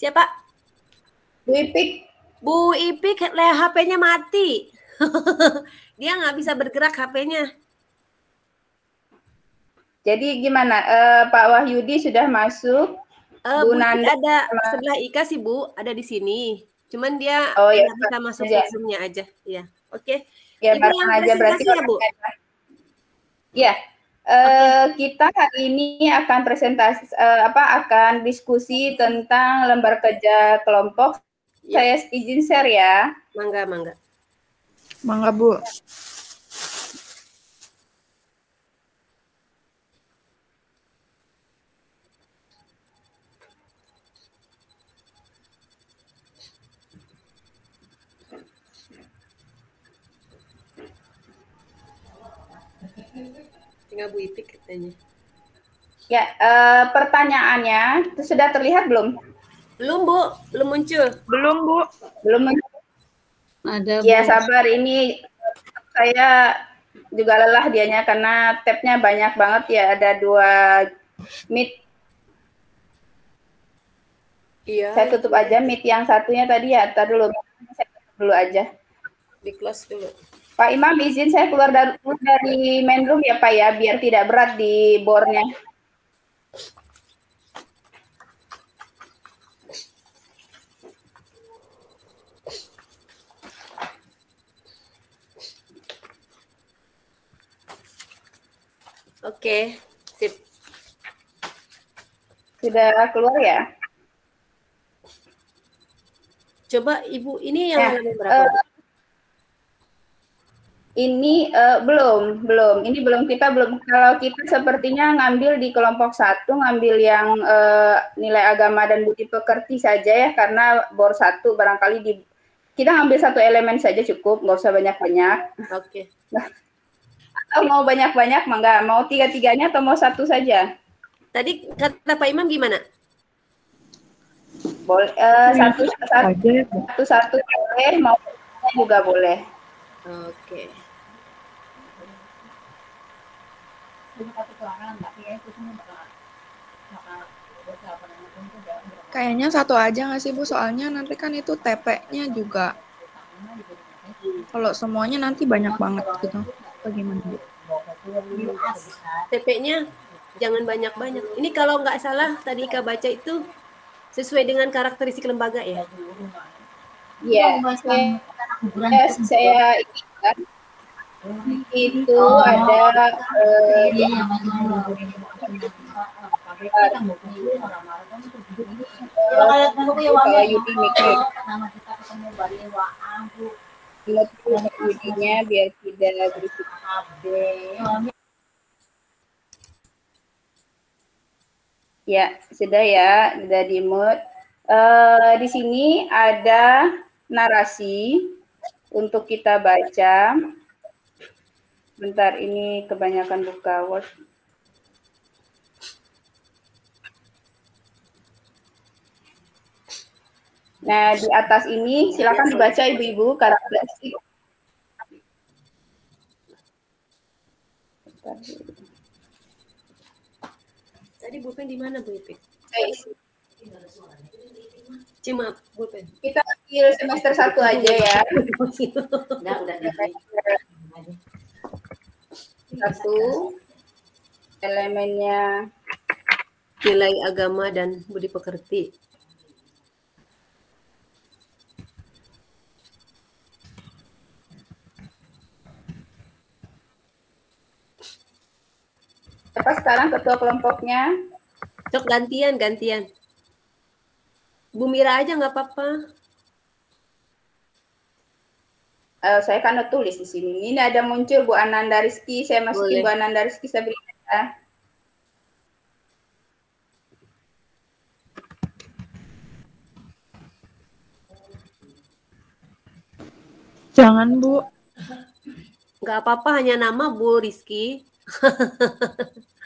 Siapa? Bu Ipik. Bu Ipik, HP-nya mati. Dia nggak bisa bergerak HP-nya. Jadi gimana? Uh, Pak Wahyudi sudah masuk. Uh, Bu, Bu Nanda ada sama... sebelah Ika sih Bu, ada di sini. Cuman dia oh, ya, bisa masuk ke Zoom-nya aja. Ya, oke. Okay. Ya, Ibu yang aja berarti ya, Bu. Ya, Uh, kita hari ini akan presentasi uh, apa akan diskusi tentang lembar kerja kelompok. Ya. Saya izin share ya. Mangga, mangga. Mangga, Bu. Tinggal Bu Ipik katanya. Ya, uh, pertanyaannya sudah terlihat belum? Belum, Bu. Belum muncul. Belum, Bu. Belum muncul. Ada, Bu. Ya, sabar. Ini saya juga lelah dianya karena tabnya banyak banget ya. Ada dua meet. Iya. Saya tutup aja meet yang satunya tadi ya. Tadi dulu. Saya tutup dulu aja. Di close dulu. Pak Imam izin saya keluar dari, dari main room ya Pak ya, biar tidak berat di bornya. Oke, sip. Sudah keluar ya? Coba Ibu, ini yang ya, berapa? Uh, ini uh, belum, belum. Ini belum kita belum. Kalau kita sepertinya ngambil di kelompok satu, ngambil yang uh, nilai agama dan bukti pekerti saja ya, karena bor satu barangkali di kita ngambil satu elemen saja cukup, nggak usah banyak-banyak. Oke. Okay. Nah, atau mau banyak-banyak, mangga. Mau tiga-tiganya atau mau satu saja? Tadi kata Pak Imam gimana? Boleh uh, satu satu satu satu boleh, mau juga boleh. Oke. Kayaknya satu aja nggak sih Bu? Soalnya nanti kan itu TP-nya juga. Kalau semuanya nanti banyak banget gitu. Bagaimana Bu? TP-nya jangan banyak-banyak. Ini kalau nggak salah tadi Kak baca itu sesuai dengan karakteristik lembaga ya? Iya. Ya, saya ingat itu ada uh, nya biar tidak berisik. Ya, sudah ya, sudah di mute. Uh, di sini ada narasi untuk kita baca. Bentar, ini kebanyakan buka Word. Nah, di atas ini silakan dibaca Ibu-ibu karakteristik. Tadi bukan di mana Bu Ipik? Cuma bukan. Kita ambil semester satu aja ya. Udah, udah, Satu elemennya nilai agama dan budi pekerti. Apa sekarang ketua kelompoknya? Cok gantian, gantian. Bu Mira aja nggak apa-apa. Uh, saya kan tulis di sini. Ini ada muncul Bu Ananda Rizky. Saya masukin Boleh. Bu Ananda Rizky Sabrina. Jangan Bu. Nggak apa-apa, hanya nama Bu Rizky.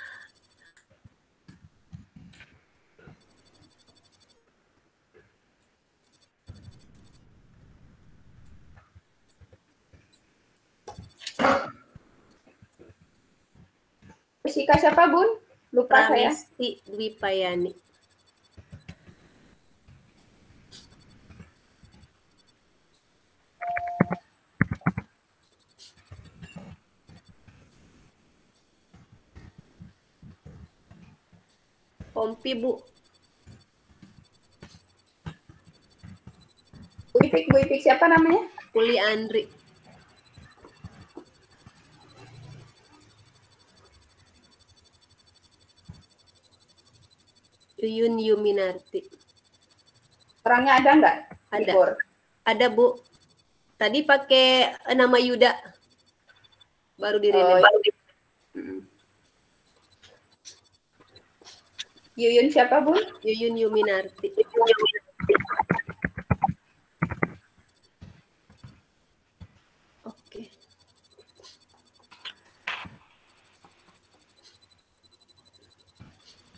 Fisika siapa, Bun? Lupa Prawisti saya. Dwi Payani. Pompi, Bu. Bu Ipik, siapa namanya? Kuli Andri. Yuyun Yuminarti. Orangnya ada nggak? Ada. Ada, Bu. Tadi pakai nama Yuda. Baru di oh, iya. Yuyun siapa, Bu? Yuyun Yuminarti. Oke.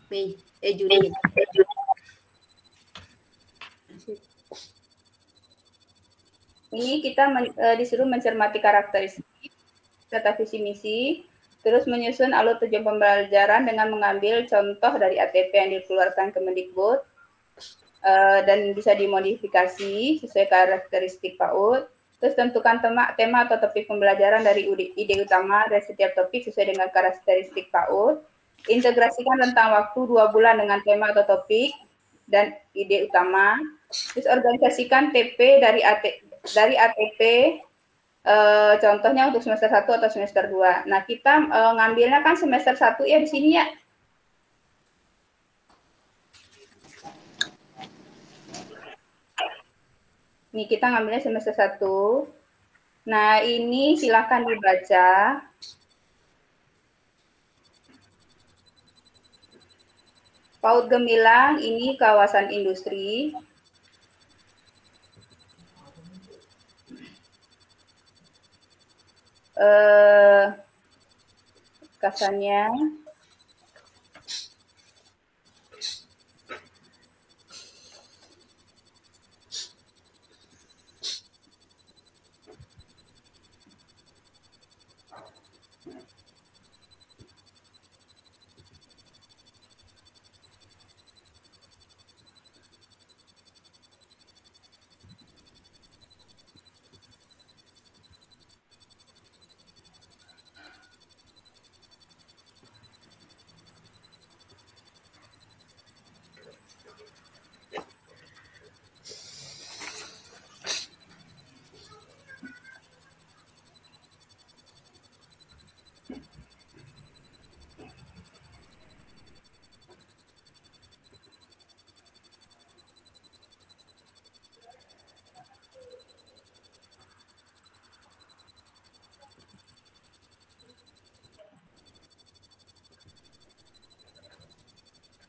Mei, eh Ini kita men, uh, disuruh mencermati karakteristik, serta visi misi, Terus menyusun alur tujuan pembelajaran dengan mengambil contoh dari ATP yang dikeluarkan Kemendikbud uh, dan bisa dimodifikasi sesuai karakteristik PAUD. Terus tentukan tema, tema atau topik pembelajaran dari ide utama dari setiap topik sesuai dengan karakteristik PAUD. Integrasikan rentang waktu dua bulan dengan tema atau topik dan ide utama. Terus organisasikan TP dari AT, dari ATP Uh, contohnya untuk semester 1 atau semester 2. Nah, kita uh, ngambilnya kan semester 1 ya di sini ya. Nih, kita ngambilnya semester 1. Nah, ini silakan dibaca. Paut Gemilang ini kawasan industri. eh, kasannya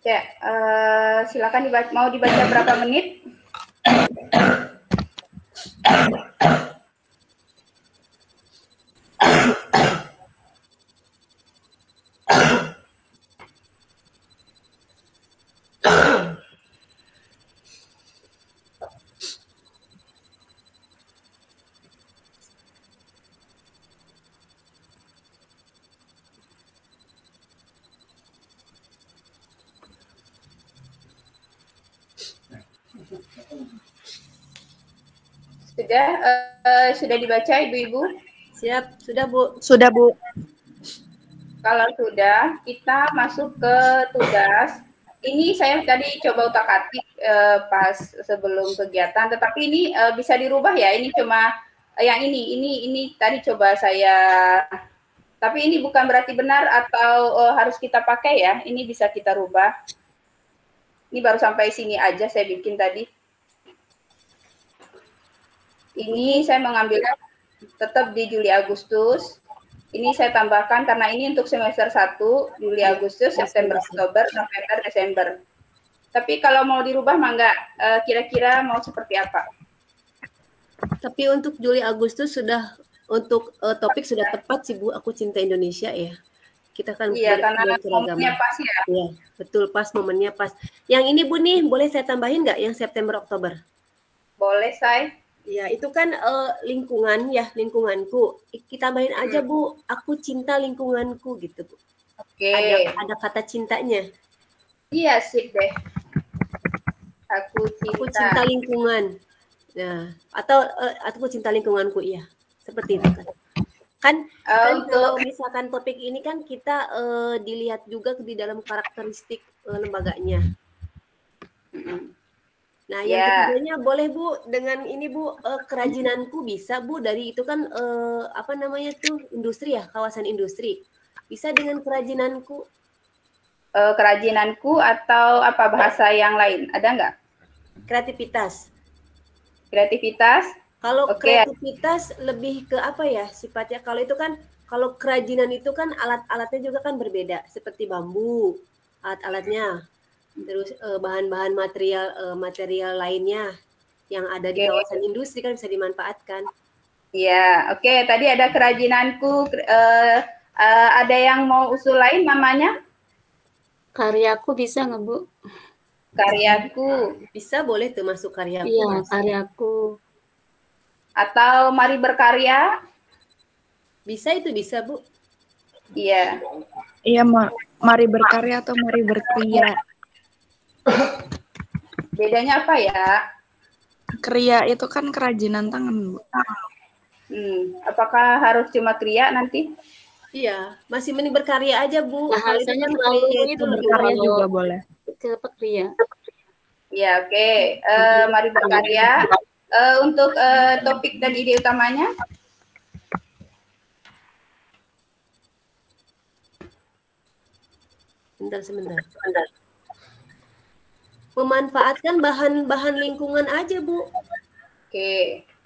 Ya, uh, silakan dibaca, mau dibaca berapa menit? Sudah uh, sudah dibaca Ibu-ibu? Siap, sudah Bu. Sudah Bu. Kalau sudah, kita masuk ke tugas. Ini saya tadi coba utak-atik uh, pas sebelum kegiatan, tetapi ini uh, bisa dirubah ya. Ini cuma uh, yang ini, ini, ini tadi coba saya. Tapi ini bukan berarti benar atau uh, harus kita pakai ya. Ini bisa kita rubah. Ini baru sampai sini aja saya bikin tadi. Ini saya mengambilnya tetap di Juli Agustus. Ini saya tambahkan karena ini untuk semester 1, Juli Agustus, September, Oktober, November, Desember. Tapi kalau mau dirubah mangga eh, kira-kira mau seperti apa? Tapi untuk Juli Agustus sudah untuk uh, topik sudah tepat sih Bu, aku cinta Indonesia ya. Kita kan Iya, karena momennya pas ya. Iya, betul pas momennya pas. Yang ini Bu nih, boleh saya tambahin nggak yang September Oktober? Boleh, saya. Ya, itu kan uh, lingkungan ya, lingkunganku. Kita tambahin aja, hmm. Bu. Aku cinta lingkunganku gitu, Bu. Oke. Okay. Ada, ada kata cintanya. Iya, sih deh. Aku cinta. Aku cinta lingkungan. Nah, atau uh, aku cinta lingkunganku, iya. Seperti itu kan. Kan, uh, kan untuk... kalau misalkan topik ini kan kita uh, dilihat juga di dalam karakteristik uh, lembaganya. Nah, yang yeah. ketiganya boleh Bu dengan ini Bu uh, kerajinanku bisa Bu dari itu kan uh, apa namanya tuh industri ya, kawasan industri. Bisa dengan kerajinanku. Uh, kerajinanku atau apa bahasa yang lain? Ada nggak? Kreativitas. Kreativitas kalau okay. kreativitas lebih ke apa ya sifatnya? Kalau itu kan kalau kerajinan itu kan alat-alatnya juga kan berbeda seperti bambu, alat-alatnya. Terus eh, bahan-bahan material eh, material lainnya yang ada di kawasan industri kan bisa dimanfaatkan. Iya, oke. Okay. Tadi ada kerajinanku. Uh, uh, ada yang mau usul lain namanya? Karyaku bisa nggak bu? Karyaku bisa boleh tuh masuk karyaku. Iya, karyaku. Atau mari berkarya? Bisa itu bisa, Bu. Iya. Iya, ma mari berkarya atau mari berkria. Bedanya apa ya? Kriya itu kan kerajinan tangan, Bu. Hmm, apakah harus cuma kriya nanti? Iya, masih mending berkarya aja, Bu. Bahasanya terlalu itu berkarya juga boleh. Ke pekerja. Iya, oke. Okay. Uh, eh, mari berkarya. Uh, untuk uh, topik dan ide utamanya? Sebentar, sebentar. sebentar. Memanfaatkan bahan-bahan lingkungan aja, Bu. Oke. Okay.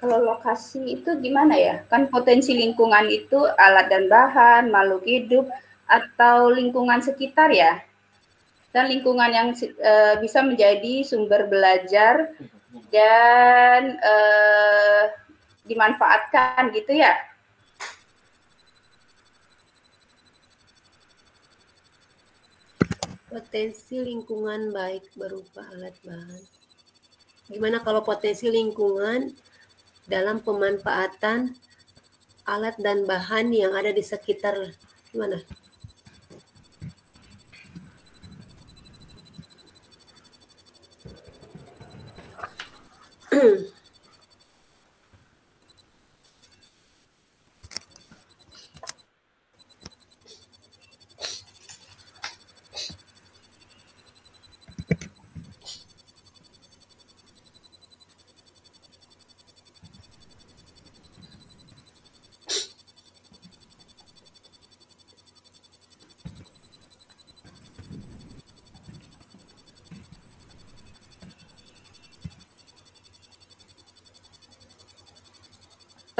Kalau lokasi itu gimana ya? Kan potensi lingkungan itu alat dan bahan, makhluk hidup, atau lingkungan sekitar ya? Dan lingkungan yang e, bisa menjadi sumber belajar dan e, dimanfaatkan gitu ya? Potensi lingkungan baik berupa alat bahan. Gimana kalau potensi lingkungan dalam pemanfaatan alat dan bahan yang ada di sekitar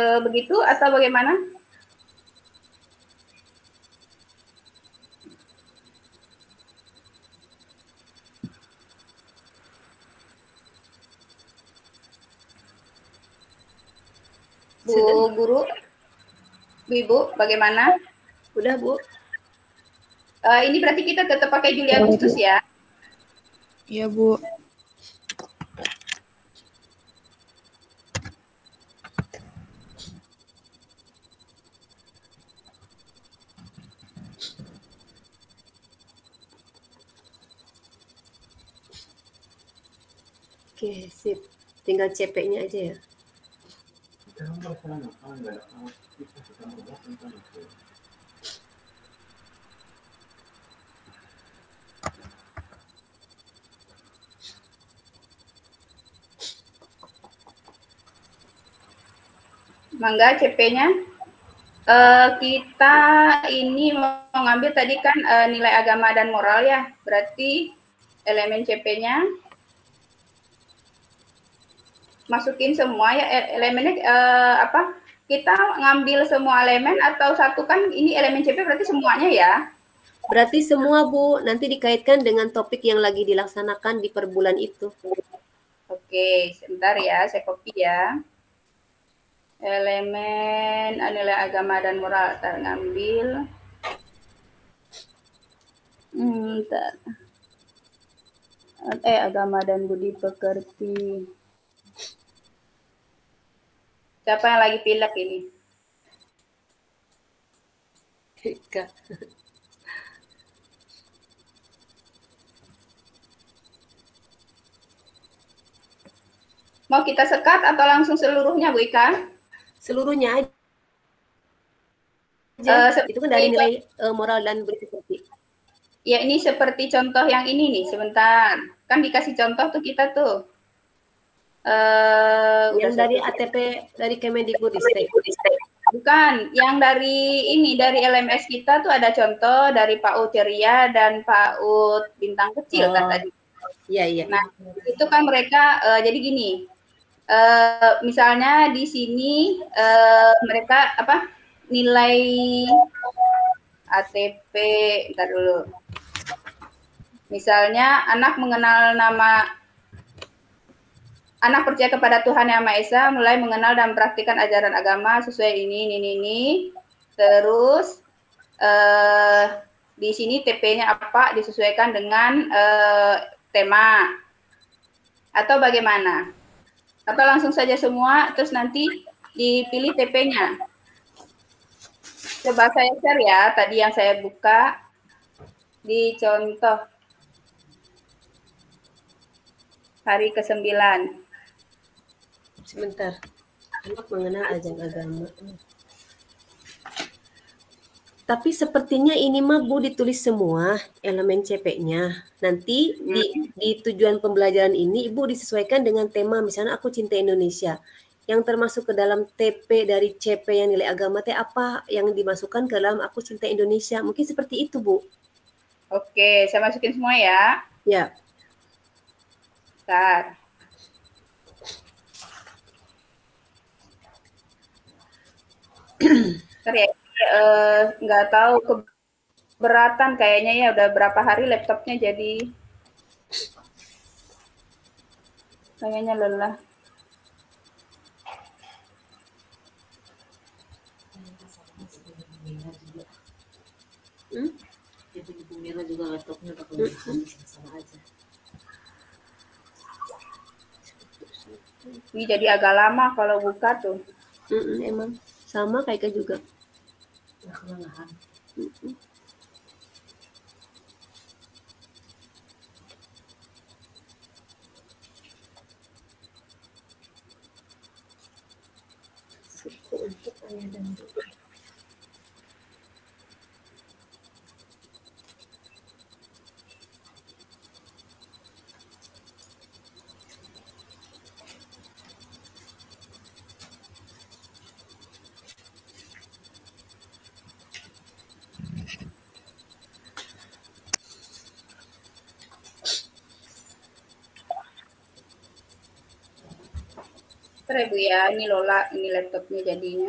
mana? begitu atau bagaimana? Bu guru, Bu Ibu, bagaimana? Udah Bu. Uh, ini berarti kita tetap pakai Juli Agustus ya? Iya Bu. Oke, sip. Tinggal CP-nya aja ya. Mangga CP-nya. Eh, kita ini mau ngambil tadi kan eh, nilai agama dan moral ya. Berarti elemen CP-nya masukin semua ya e- elemennya eh, apa? Kita ngambil semua elemen atau satu kan ini elemen CP berarti semuanya ya. Berarti semua Bu nanti dikaitkan dengan topik yang lagi dilaksanakan di per bulan itu. Oke, sebentar ya, saya copy ya. Elemen nilai agama dan moral ntar ngambil. Hmm, ntar. Eh, agama dan budi pekerti. Siapa yang lagi pilek ini? Kak. Mau kita sekat atau langsung seluruhnya, Bu Ika? Seluruhnya aja. Seperti itu kan dari itu. nilai eh, moral dan budi pekerti. Ya, ini seperti contoh yang ini nih, sebentar. Kan dikasih contoh tuh kita tuh. Eh, Yang udah dari satu. ATP dari Kemendikbudristek. Bukan, yang dari ini dari LMS kita tuh ada contoh dari Pak Ud Ceria dan Pak Ud Bintang Kecil kan Oh. tadi. Iya, iya. Nah, itu kan mereka eh, jadi gini. eh, misalnya di sini eh, mereka apa? Nilai ATP ntar dulu. Misalnya anak mengenal nama anak percaya kepada Tuhan Yang Maha Esa, mulai mengenal dan mempraktikkan ajaran agama sesuai ini, ini, ini. Terus eh, di sini TP-nya apa disesuaikan dengan eh, tema atau bagaimana? Atau langsung saja semua, terus nanti dipilih TP-nya. Coba saya share ya, tadi yang saya buka di contoh hari ke-9. Sebentar. Anak mengenal ajaran agama. Tapi sepertinya ini mah Bu ditulis semua elemen CP-nya. Nanti di, di tujuan pembelajaran ini Ibu disesuaikan dengan tema misalnya aku cinta Indonesia. Yang termasuk ke dalam TP dari CP yang nilai agama teh apa yang dimasukkan ke dalam aku cinta Indonesia. Mungkin seperti itu Bu. Oke, saya masukin semua ya. Ya. Bentar. Bentar ya, eh, nggak tahu keberatan kayaknya ya udah berapa hari laptopnya jadi kayaknya lelah. Hmm? Itu juga laptopnya udah sama aja. Ini jadi agak lama kalau buka tuh. Mm-mm, emang sama kayak juga. Udah kelelahan. Mm-mm. Suku untuk ayah dan ibu. Bentar ya Bu ya, ini Lola, ini laptopnya jadinya.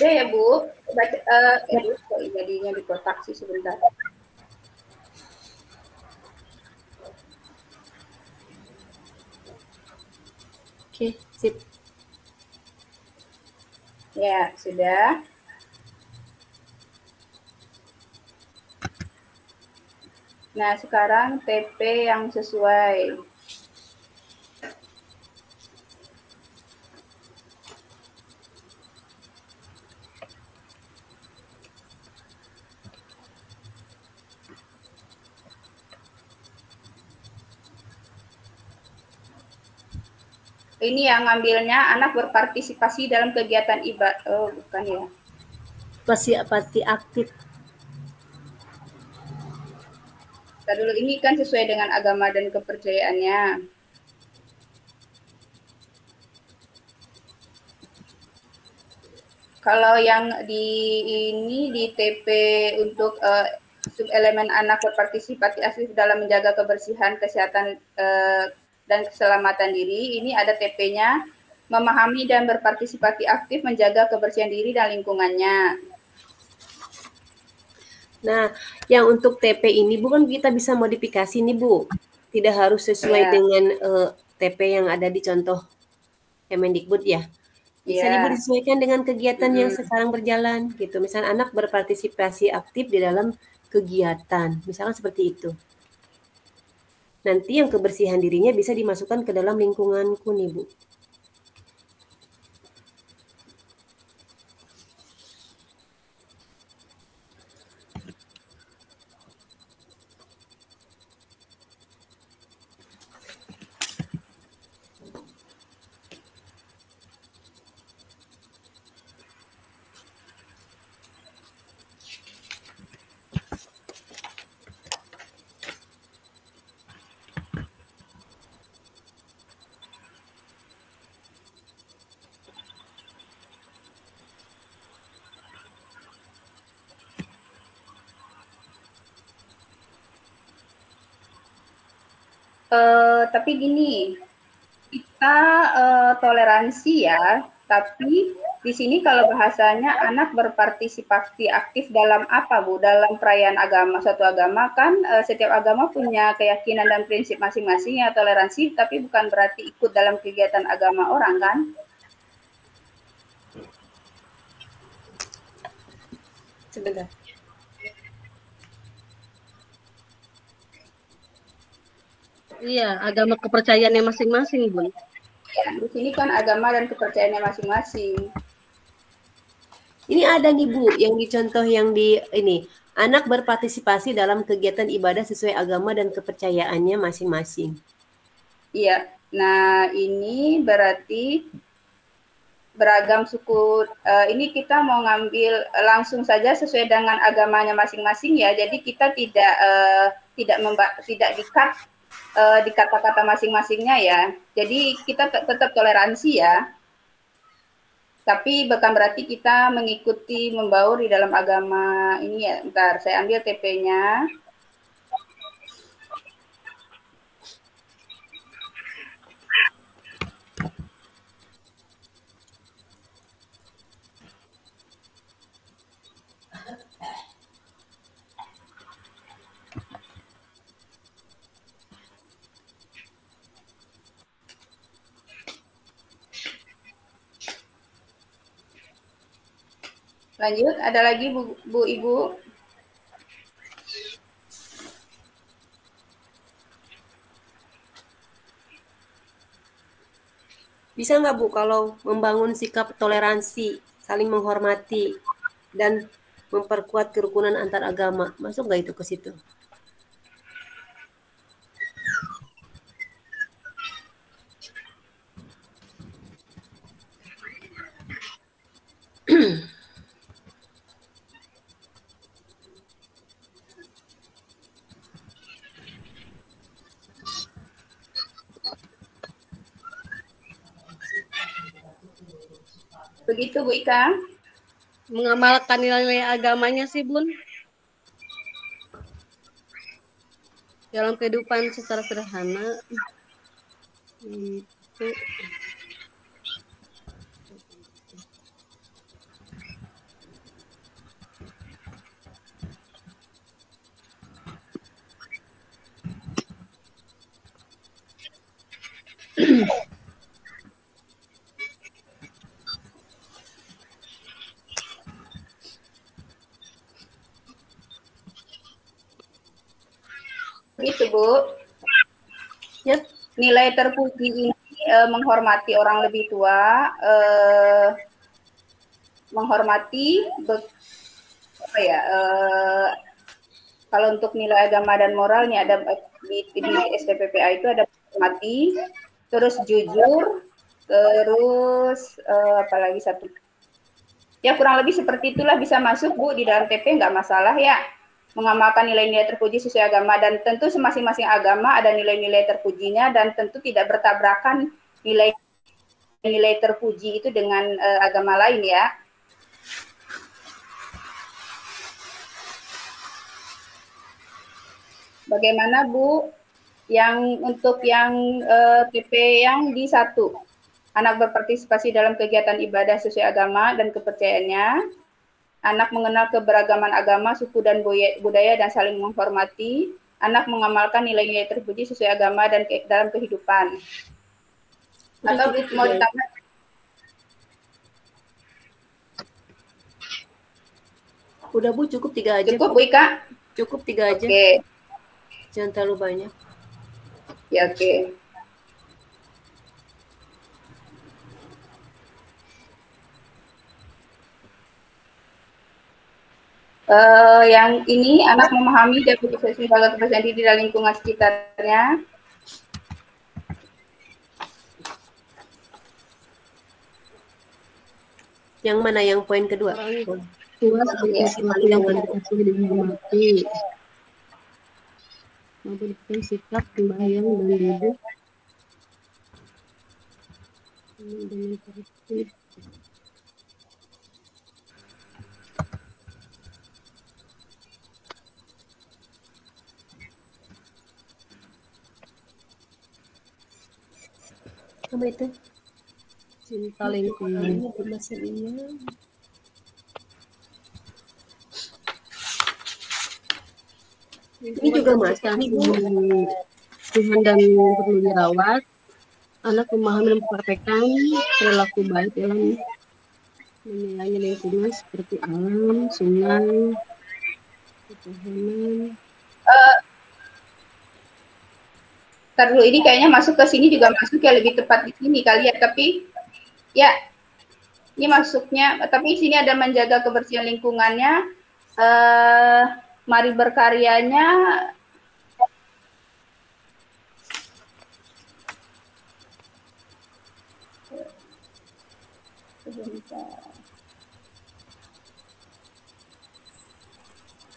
Udah ya Bu, baca, eh, aduh, kok jadinya di kotak sih sebentar. Oke, sip. Ya, sudah. Nah, sekarang TP yang sesuai. Ini yang ngambilnya anak berpartisipasi dalam kegiatan ibadah. Oh, bukan ya. Partisipasi aktif. Kita dulu ini kan sesuai dengan agama dan kepercayaannya. Kalau yang di ini di TP untuk uh, elemen anak berpartisipasi aktif dalam menjaga kebersihan, kesehatan uh, dan keselamatan diri, ini ada TP-nya memahami dan berpartisipasi aktif menjaga kebersihan diri dan lingkungannya. Nah, yang untuk TP ini bukan kita bisa modifikasi nih Bu. Tidak harus sesuai Ya. dengan eh, TP yang ada di contoh Kemendikbud ya. Bisa Ya. disesuaikan dengan kegiatan yang Hmm. sekarang berjalan gitu. Misalnya anak berpartisipasi aktif di dalam kegiatan, misalkan seperti itu. Nanti yang kebersihan dirinya bisa dimasukkan ke dalam lingkunganku nih Bu. Eh, tapi gini, kita eh, toleransi ya, tapi di sini kalau bahasanya anak berpartisipasi aktif dalam apa Bu? Dalam perayaan agama, suatu agama kan eh, setiap agama punya keyakinan dan prinsip masing-masing ya toleransi, tapi bukan berarti ikut dalam kegiatan agama orang kan? Sebentar. Iya, agama kepercayaannya masing-masing, Bun. Ya, di sini kan agama dan kepercayaannya masing-masing. Ini ada nih Bu, yang dicontoh yang di ini, anak berpartisipasi dalam kegiatan ibadah sesuai agama dan kepercayaannya masing-masing. Iya. Nah, ini berarti beragam suku. eh, ini kita mau ngambil langsung saja sesuai dengan agamanya masing-masing ya. Jadi kita tidak eh, tidak memba tidak dikat eh, di kata-kata masing-masingnya ya. Jadi kita te- tetap toleransi ya. Tapi bukan berarti kita mengikuti membaur di dalam agama ini ya. Bentar, saya ambil TP-nya. Lanjut, ada lagi Bu, Bu Ibu? Bisa nggak Bu kalau membangun sikap toleransi, saling menghormati, dan memperkuat kerukunan antar agama? Masuk nggak itu ke situ? Begitu Bu Ika? Mengamalkan nilai agamanya sih, Bun. Dalam kehidupan secara sederhana. Gitu. Bu. Yep. Nilai terpuji ini eh, menghormati orang lebih tua, eh, menghormati be- apa ya? eh, kalau untuk nilai agama dan moral ini ada di, di STPPA itu ada menghormati, terus jujur, terus eh, apa lagi satu? Ya kurang lebih seperti itulah bisa masuk Bu di dalam TP nggak masalah ya mengamalkan nilai-nilai terpuji sesuai agama. Dan tentu masing-masing agama ada nilai-nilai terpujinya dan tentu tidak bertabrakan nilai nilai terpuji itu dengan eh, agama lain ya. Bagaimana Bu? Yang untuk yang eh, TP yang di satu. Anak berpartisipasi dalam kegiatan ibadah sesuai agama dan kepercayaannya anak mengenal keberagaman agama, suku dan budaya dan saling menghormati, anak mengamalkan nilai-nilai terpuji sesuai agama dan ke- dalam kehidupan. Atau mau ditambah Udah Bu, cukup tiga aja. cukup Bu Ika? Cukup tiga aja. Oke, Jangan terlalu banyak. ya oke. Eh, yang ini anak memahami dan berproses sebagai kepercayaan diri dan lingkungan sekitarnya. Yang mana yang poin kedua? Tua sebagai sesuatu yang paling dikasih dan dihormati. Memberikan sikap sembahyang dan duduk dengan tertib. Apa itu? cinta lingkungan. Ini masalahnya. Ini juga nih, Bu. Tuhan dan perlu dirawat. Anak memahami dan mempraktekkan perilaku baik dalam menyayangi lingkungan seperti alam, sungai, pepohonan. Ntar dulu. Ini kayaknya masuk ke sini juga masuk ya lebih tepat di sini kali ya. Tapi ya ini masuknya. Tapi sini ada menjaga kebersihan lingkungannya. Eh mari berkaryanya.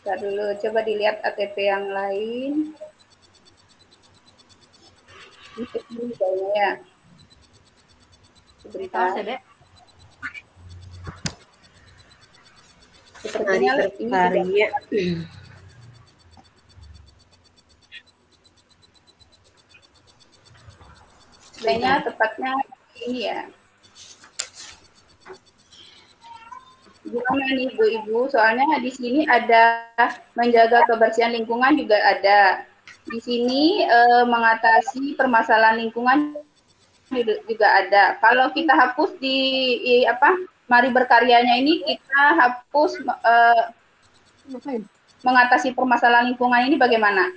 Ntar dulu. Coba dilihat ATP yang lain kayaknya ya. Sebentar. Hari Sepertinya ini sudah kayaknya tepatnya ini ya. Gimana nih ibu-ibu? Soalnya di sini ada menjaga kebersihan lingkungan juga ada. Di sini eh, mengatasi permasalahan lingkungan juga- juga ada. Kalau kita hapus di, i- apa? Mari berkaryanya ini kita hapus eh, mengatasi permasalahan lingkungan ini bagaimana?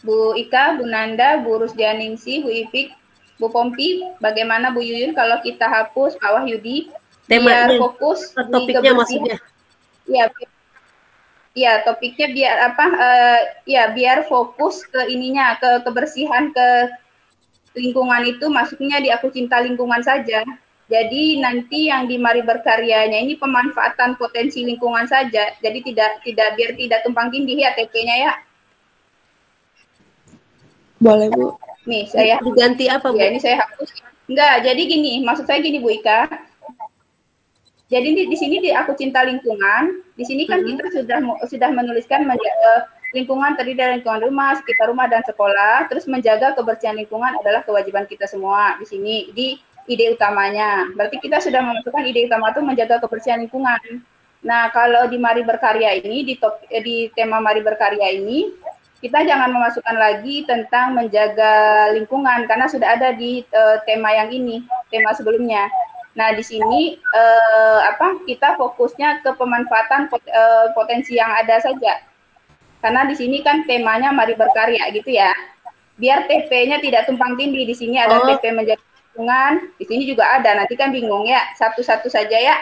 Bu Ika, Bu Nanda, Bu Rusdianingsi, Bu Ipik, Bu Pompi, bagaimana Bu Yuyun kalau kita hapus Pak Wahyudi biar Temanya, fokus di topiknya maksudnya. Iya, iya topiknya biar apa? eh, ya biar fokus ke ininya ke kebersihan ke lingkungan itu masuknya di aku cinta lingkungan saja. Jadi nanti yang di mari berkaryanya ini pemanfaatan potensi lingkungan saja. Jadi tidak tidak biar tidak tumpang tindih ya TP-nya ya. Boleh, Bu. Nih saya Diganti apa, Bu? ya ini saya hapus. Enggak, jadi gini, maksud saya gini Bu Ika. Jadi di, di sini di aku cinta lingkungan, di sini kan Mhm. kita sudah sudah menuliskan menja- eh, lingkungan terdiri dari lingkungan rumah, sekitar rumah dan sekolah, terus menjaga kebersihan lingkungan adalah kewajiban kita semua di sini di ide utamanya. Berarti kita sudah memasukkan ide utama itu menjaga kebersihan lingkungan. Nah, kalau di Mari Berkarya ini di top, eh, di tema Mari Berkarya ini kita jangan memasukkan lagi tentang menjaga lingkungan karena sudah ada di eh, tema yang ini, tema sebelumnya. Nah, di sini eh, apa kita fokusnya ke pemanfaatan pot- eh, potensi yang ada saja. Karena di sini kan temanya mari berkarya gitu ya. Biar TP-nya tidak tumpang tindih. Di sini ada Oh. TP menjadi lingkungan, di sini juga ada. Nanti kan bingung ya. Satu-satu saja ya.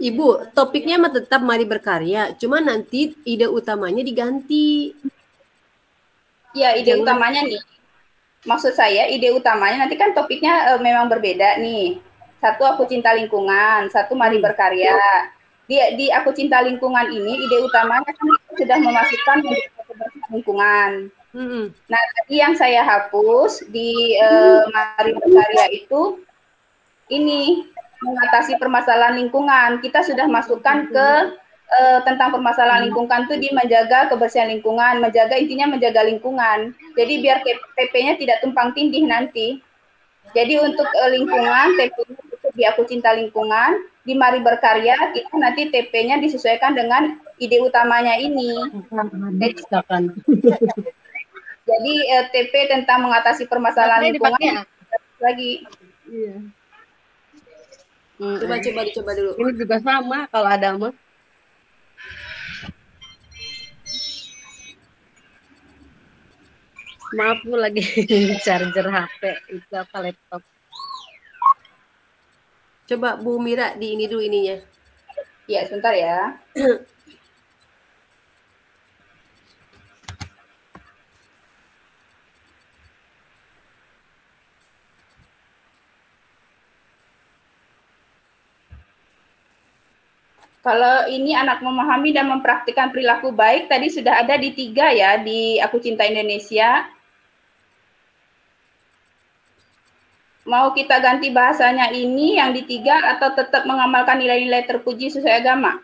Ibu, topiknya tetap mari berkarya, cuma nanti ide utamanya diganti. Ya, ide Jangan- utamanya nih. Maksud saya ide utamanya nanti kan topiknya eh, memang berbeda nih. Satu aku cinta lingkungan, satu mari Hmm. berkarya. Di di aku cinta lingkungan ini ide utamanya kan sudah memasukkan lingkungan. Mm-mm. Nah, tadi yang saya hapus di eh, mari berkarya itu ini mengatasi permasalahan lingkungan. Kita sudah masukkan ke eh, tentang permasalahan lingkungan itu di menjaga kebersihan lingkungan, menjaga intinya menjaga lingkungan. Jadi biar TP-nya tidak tumpang tindih nanti. Jadi untuk eh, lingkungan TP-nya itu di aku cinta lingkungan, di mari berkarya kita nanti TP-nya disesuaikan dengan ide utamanya ini. Misalkan. Jadi eh, TP tentang mengatasi permasalahan lingkungan ya? lagi. Iya. Coba Mm-mm. coba dicoba dulu. Ini juga sama kalau ada mah. Maaf bu lagi charger HP itu apa laptop. Coba Bu Mira di ini dulu ininya. Iya, sebentar ya. Kalau ini anak memahami dan mempraktikkan perilaku baik, tadi sudah ada di tiga ya, di Aku Cinta Indonesia. Mau kita ganti bahasanya ini yang di tiga atau tetap mengamalkan nilai-nilai terpuji sesuai agama?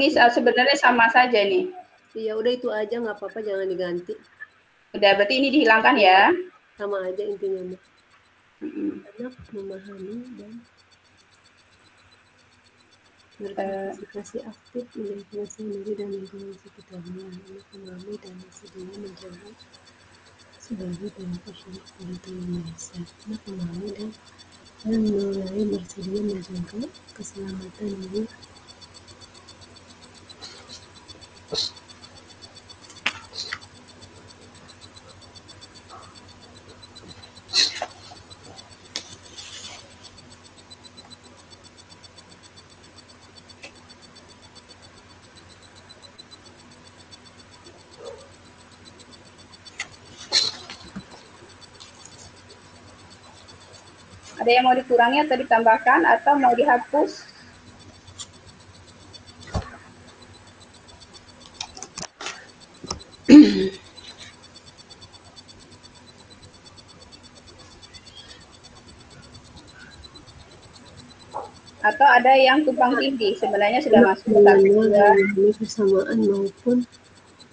Ini se- sebenarnya sama saja nih. Iya udah itu aja nggak apa-apa jangan diganti. Udah berarti ini dihilangkan ya. Sama aja intinya mah. Mm-mm. Anak memahami dan Eh. berpartisipasi aktif menginformasi diri dan lingkungan sekitarnya. Anak memahami dan bersedia Sabaabada nolosha marka la dayactiraysa marka macaamiil ay la. Ada yang mau dikurangi atau ditambahkan atau mau dihapus? Atau ada yang tumpang tindih? Sebenarnya sudah masuk tapi mengenal sudah dan memahami persamaan maupun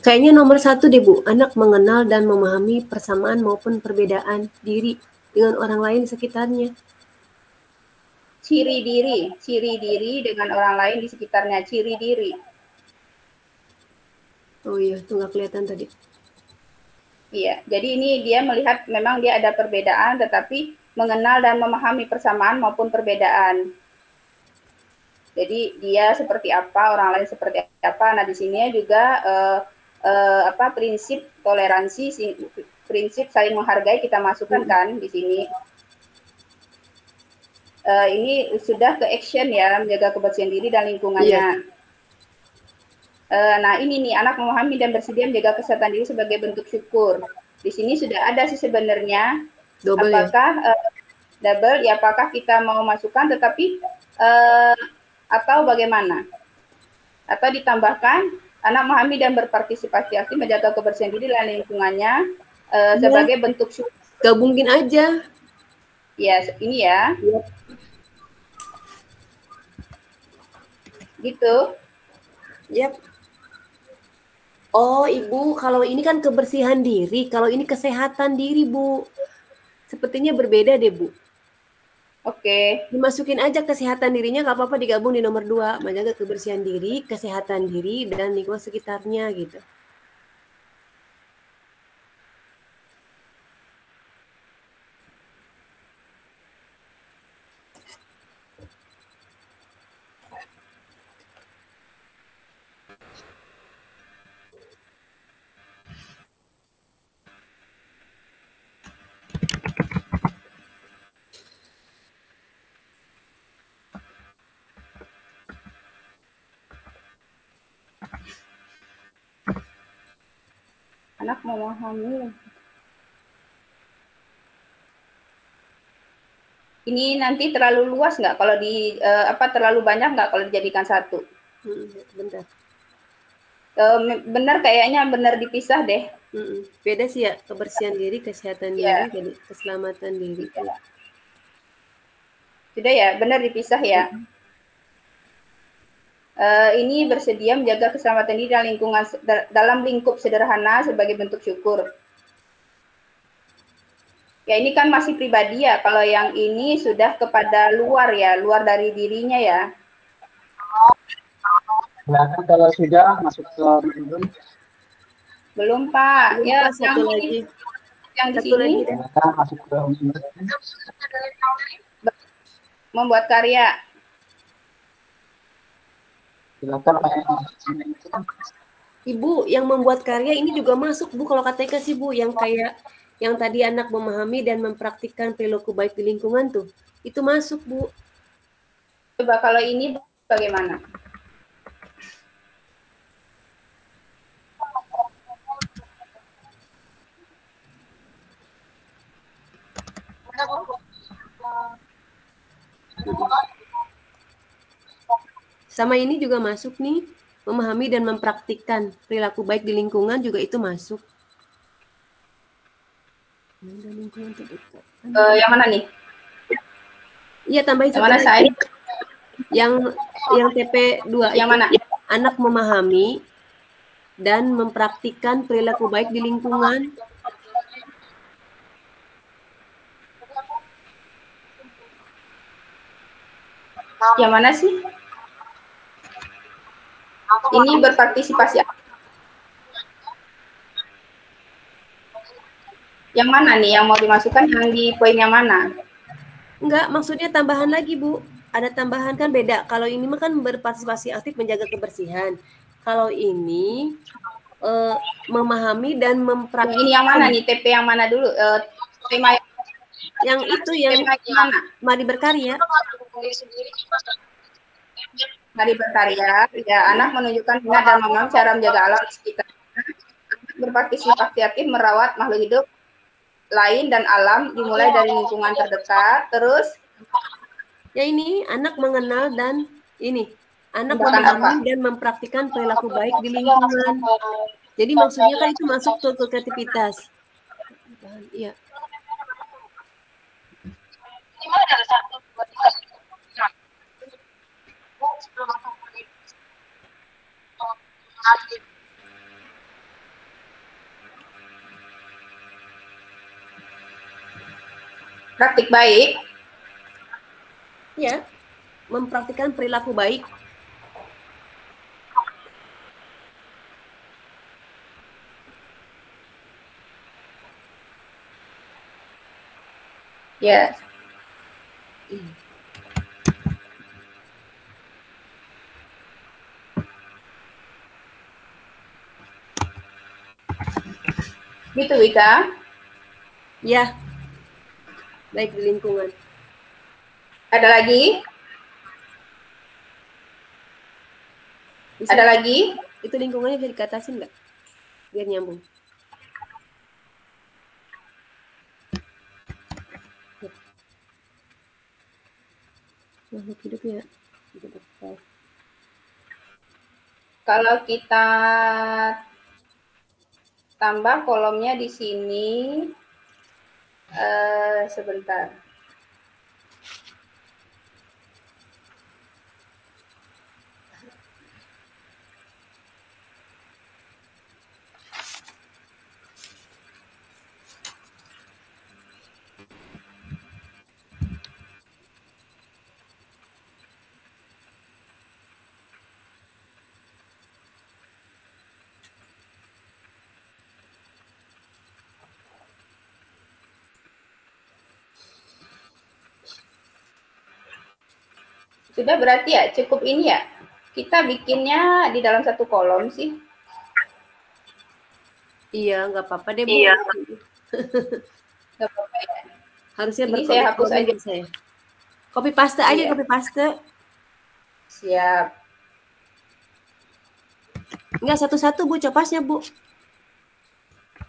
kayaknya nomor satu deh bu. Anak mengenal dan memahami persamaan maupun perbedaan diri dengan orang lain di sekitarnya ciri diri, ciri diri dengan orang lain di sekitarnya, ciri diri. oh iya tuh nggak kelihatan tadi Iya, jadi ini dia melihat memang dia ada perbedaan, tetapi mengenal dan memahami persamaan maupun perbedaan. Jadi dia seperti apa, orang lain seperti apa. Nah di sini juga eh, eh, apa prinsip toleransi, si- prinsip saling menghargai kita masukkan kan di sini. Eh, ini sudah ke action ya, menjaga kebersihan diri dan lingkungannya. Eh, nah ini nih anak memahami dan bersedia menjaga kesehatan diri sebagai bentuk syukur. Di sini sudah ada sih sebenarnya double ya apakah eh, double ya apakah kita mau masukkan tetapi eh, atau bagaimana? Atau ditambahkan anak memahami dan berpartisipasi aktif menjaga kebersihan diri dan lingkungannya eh, Iya. sebagai bentuk gabungin aja Ya ini ya. Gitu. Yap. Oh, Ibu, kalau ini kan kebersihan diri, kalau ini kesehatan diri, Bu. Sepertinya berbeda deh, Bu. Oke. Dimasukin aja kesehatan dirinya, nggak apa-apa digabung di nomor dua. Menjaga kebersihan diri, kesehatan diri, dan lingkungan sekitarnya gitu. anak memahami. Ini nanti terlalu luas nggak kalau di eh, apa terlalu banyak nggak kalau dijadikan satu? Mm, bentar. Eh, me- benar kayaknya benar dipisah deh. Mm-mm. Beda sih ya kebersihan diri, kesehatan Iya. diri, jadi keselamatan diri. Sudah ya, benar dipisah ya. Eh, ini bersedia menjaga keselamatan diri dalam lingkungan da- dalam lingkup sederhana sebagai bentuk syukur. Ya ini kan masih pribadi ya. Kalau yang ini sudah kepada luar ya, luar dari dirinya ya. Silakan kalau sudah masuk ke menurun. Belum Pak. Ya Lupa satu yang, lagi. yang di Satu sini lagi masuk ke membuat karya. Silakan Ibu yang membuat karya ini juga masuk Bu kalau KTK sih Bu yang kayak yang tadi anak memahami dan mempraktikkan perilaku baik di lingkungan tuh. Itu masuk Bu. Coba kalau ini bagaimana? Sama ini juga masuk nih memahami dan mempraktikkan perilaku baik di lingkungan juga itu masuk. Eh, yang mana nih? Iya tambahin Yang mana saya? Yang yang TP 2 Yang mana? anak memahami dan mempraktikkan perilaku baik di lingkungan. Yang mana sih? Ini berpartisipasi. Yang mana nih yang mau dimasukkan yang di poin yang mana? Enggak, maksudnya tambahan lagi, Bu. Ada tambahan kan beda. Kalau ini mah kan berpartisipasi aktif menjaga kebersihan. Kalau ini eh, memahami dan mempraktikkan ini yang mana nih? TP yang mana dulu? Eh, tema yang itu yang yang mana? mari berkarya. Mari berkarya. Ya, anak menunjukkan minat dan memahami cara menjaga alam di sekitarnya. Berpartisipasi aktif merawat makhluk hidup lain dan alam dimulai dari lingkungan terdekat. Terus Ya ini anak mengenal dan ini anak memahami dan mempraktikkan perilaku baik di lingkungan. Jadi maksudnya kan itu masuk ke ke kreativitas. Iya. Praktik baik. Ya. Mempraktikkan perilaku baik. Ya. Gitu Wika. Ya. Baik di lingkungan. Ada lagi? Bisa- Ada lagi? Itu lingkungannya bisa dikatasin nggak? Biar nyambung. Ya. Makhluk hidup ya. Kalau kita tambah kolomnya di sini, eh, sebentar. Sudah berarti ya cukup ini ya. Kita bikinnya di dalam satu kolom sih. Iya, nggak apa-apa deh, Bu. Iya. Nggak apa-apa ya. Harusnya Ini saya hapus aja. saya. Copy paste aja, Iya. copy paste. Siap. Enggak satu-satu, Bu, copasnya, Bu.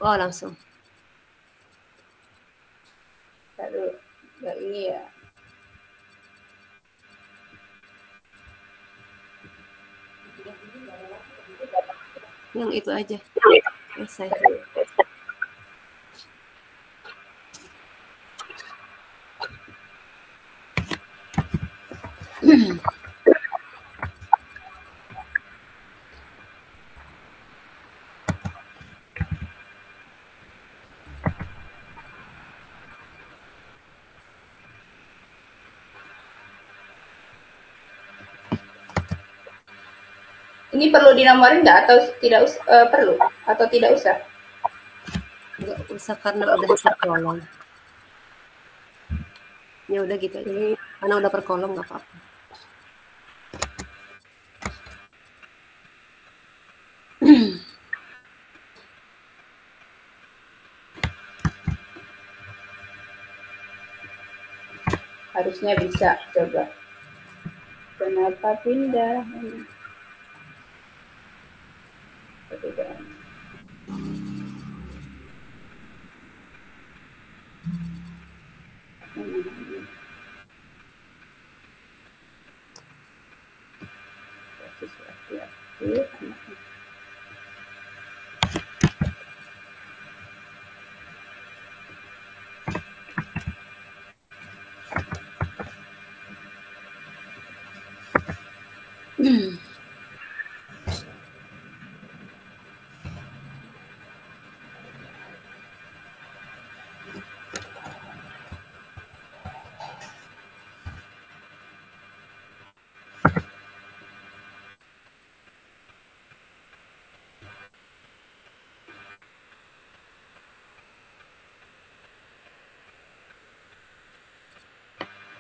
Oh, langsung. Aduh, nggak ini ya. Yang itu aja. Selesai. Ini perlu dinomorin nggak atau tidak us eh, perlu atau tidak usah? Nggak usah karena udah per kolom. Ya udah gitu aja. Karena udah per kolom nggak apa-apa. Harusnya bisa coba. Kenapa pindah?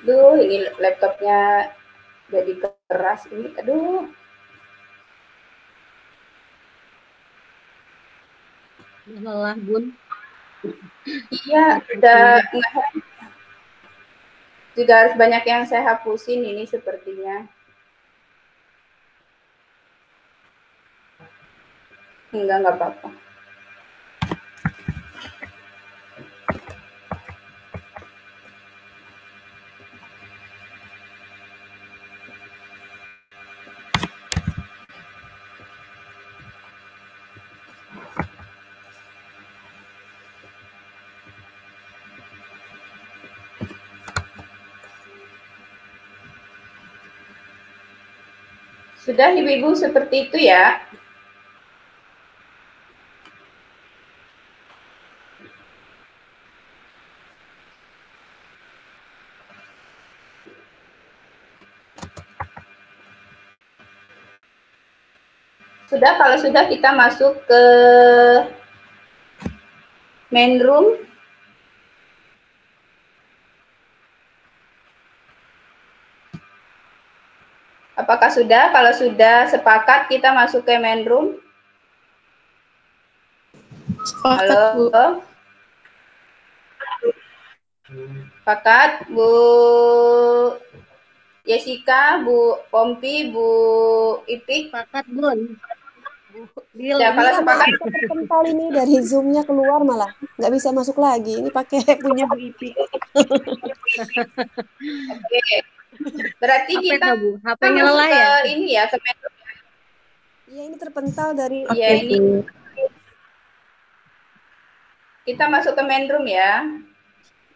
Duh, ini laptopnya jadi keras ini. Aduh, Lelah, Bun. iya, udah juga harus banyak yang saya hapusin ini sepertinya. Enggak, enggak apa-apa. Sudah ibu-ibu seperti itu ya. Sudah, kalau sudah kita masuk ke main room. Apakah sudah? Kalau sudah sepakat kita masuk ke main room. Sepakat, Halo. Bu. Sepakat, Bu Jessica, Bu Pompi, Bu Ipik. Sepakat, Bun. Deal. Ya, kalau sepakat, Terpental ini dari zoomnya keluar malah nggak bisa masuk lagi. Ini pakai punya Bu Ipi. oke. Berarti HP kita Bu? kita HP-nya masuk lelah ke ya? ini ya, ke. Iya ini terpental dari. Ya, ini kita masuk ke main room ya.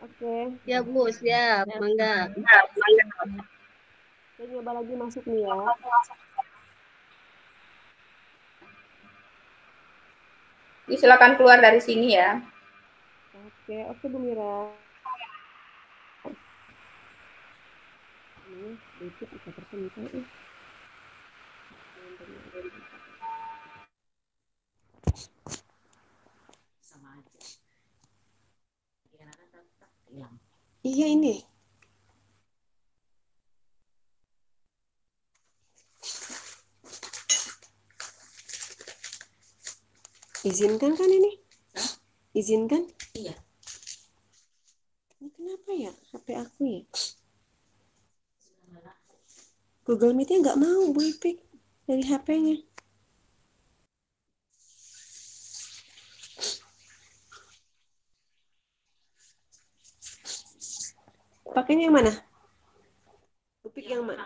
Oke. Ya, Bu. Siap. Mangga. Saya nyoba lagi masuk nih ya. Jadi silakan keluar dari sini ya. Oke, oke Bu Mira. Ini dikit bisa terpental. ih. sama aja. Hilang. Iya ini. Izinkan kan ini? Hah? Izinkan? Iya. Ini kenapa ya HP aku ya? Google Meet-nya nggak mau Bu Ipik dari HP-nya. Pakainya yang mana? Bupik yang, yang mana?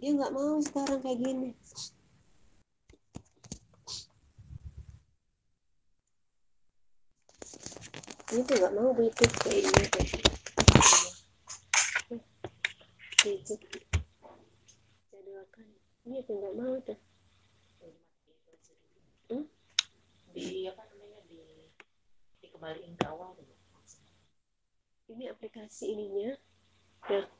Dia nggak mau sekarang kayak gini. Ini tuh nggak mau begitu kayak ini tuh. Gitu. Jadwalkan. Ini tuh nggak mau tuh. Hmm? Di apa namanya di dikembaliin ke awal. Ini aplikasi ininya. Nah.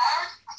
Yeah.